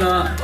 な